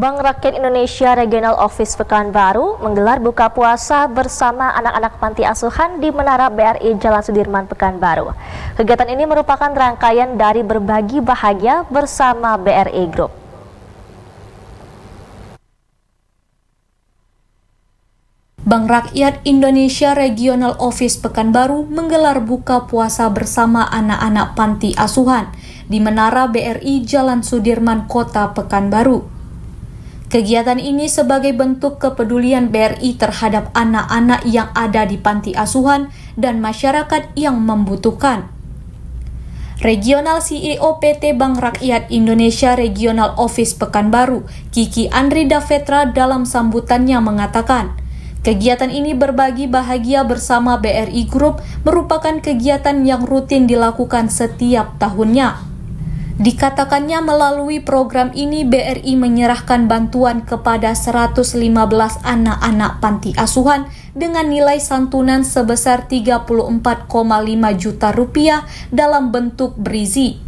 Bank Rakyat Indonesia Regional Office Pekanbaru menggelar buka puasa bersama anak-anak panti asuhan di Menara BRI Jalan Sudirman Pekanbaru. Kegiatan ini merupakan rangkaian dari berbagi bahagia bersama BRI Group. Bank Rakyat Indonesia Regional Office Pekanbaru menggelar buka puasa bersama anak-anak panti asuhan di Menara BRI Jalan Sudirman Kota Pekanbaru. Kegiatan ini sebagai bentuk kepedulian BRI terhadap anak-anak yang ada di panti asuhan dan masyarakat yang membutuhkan. Regional CEO PT Bank Rakyat Indonesia Regional Office Pekanbaru, Kiki Andri Davetra dalam sambutannya mengatakan, Kegiatan ini berbagi bahagia bersama BRI Group merupakan kegiatan yang rutin dilakukan setiap tahunnya. Dikatakannya melalui program ini BRI menyerahkan bantuan kepada 115 anak-anak panti asuhan dengan nilai santunan sebesar 34,5 juta rupiah dalam bentuk berizi.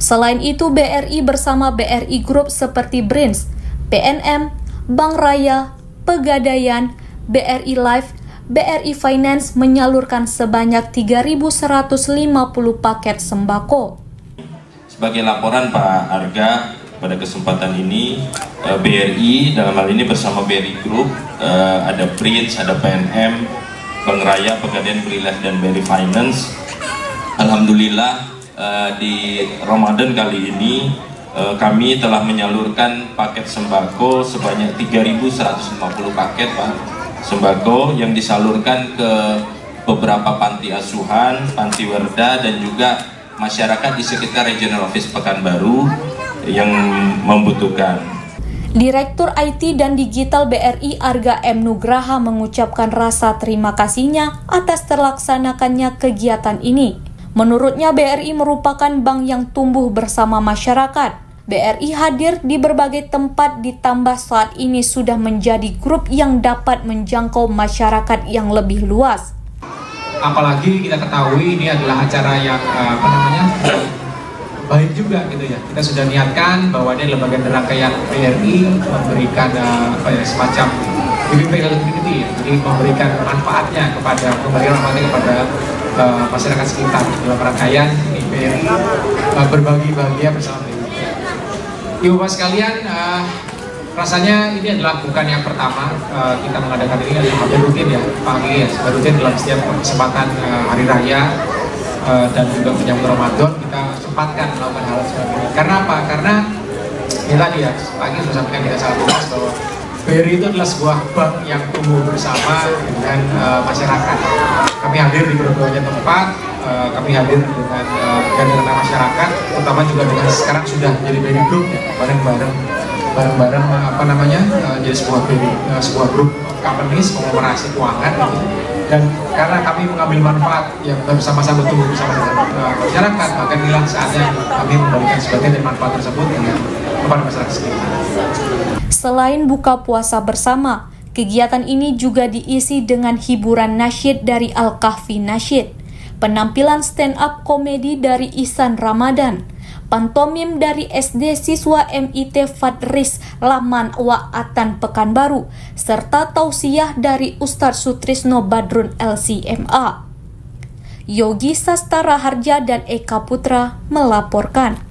Selain itu BRI bersama BRI Group seperti BRINS, PNM, Bank Raya, Pegadaian, BRI Life, BRI Finance menyalurkan sebanyak 3.150 paket sembako. Sebagai laporan Pak Arga, pada kesempatan ini eh, BRI dalam hal ini bersama BRI Group eh, ada Bridge, ada PNM, Bank Raya, Pegadaian Berilas dan BRI Finance. Alhamdulillah eh, di Ramadan kali ini kami telah menyalurkan paket sembako sebanyak 3.150 paket Pak sembako yang disalurkan ke beberapa panti asuhan, panti werda dan juga masyarakat di sekitar Regional Office Pekanbaru yang membutuhkan. Direktur IT dan Digital BRI Arga M. Nugraha mengucapkan rasa terima kasihnya atas terlaksanakannya kegiatan ini. Menurutnya BRI merupakan bank yang tumbuh bersama masyarakat. BRI hadir di berbagai tempat ditambah saat ini sudah menjadi grup yang dapat menjangkau masyarakat yang lebih luas apalagi kita ketahui ini adalah acara yang uh, apa namanya baik juga gitu ya kita sudah niatkan bahwa ini adalah bagian rangkaian PRI memberikan uh, apa ya semacam giving community ya. jadi memberikan manfaatnya kepada memberikan manfaatnya kepada uh, masyarakat sekitar dalam rangkaian ini PRI uh, berbagi bahagia bersama Ibu Bapak sekalian, uh, rasanya ini adalah bukan yang pertama uh, kita mengadakan ini adalah hampir rutin ya Pak Agli ya. Rutin dalam setiap kesempatan uh, hari raya uh, dan juga menyambut Ramadan kita sempatkan melakukan hal seperti ini. Karena apa? karena ini tadi ya Pak Agli sudah sampaikan kita sangat jelas bahwa BRI itu adalah sebuah bank yang tumbuh bersama dengan masyarakat. Kami hadir di berbagai tempat kami hadir dengan uh, dengan masyarakat terutama juga dengan sekarang sudah menjadi BRI Group ya bareng-bareng bareng-bareng apa namanya uh, jadi sebuah uh, sebuah grup companies konglomerasi keuangan gitu. dan karena kami mengambil manfaat yang bersama-sama tumbuh bersama dengan uh, masyarakat maka inilah saatnya kami memberikan sebagian dari manfaat tersebut kepada masyarakat sekitar. Selain buka puasa bersama, kegiatan ini juga diisi dengan hiburan nasyid dari Al-Kahfi Nasyid, penampilan stand-up komedi dari Isan Ramadan, pantomim dari SD siswa MIT Fadris Laman Wa'atan Pekanbaru, serta tausiah dari Ustadz Sutrisno Badrun LCMA. Yogi Sastara Harja dan Eka Putra melaporkan.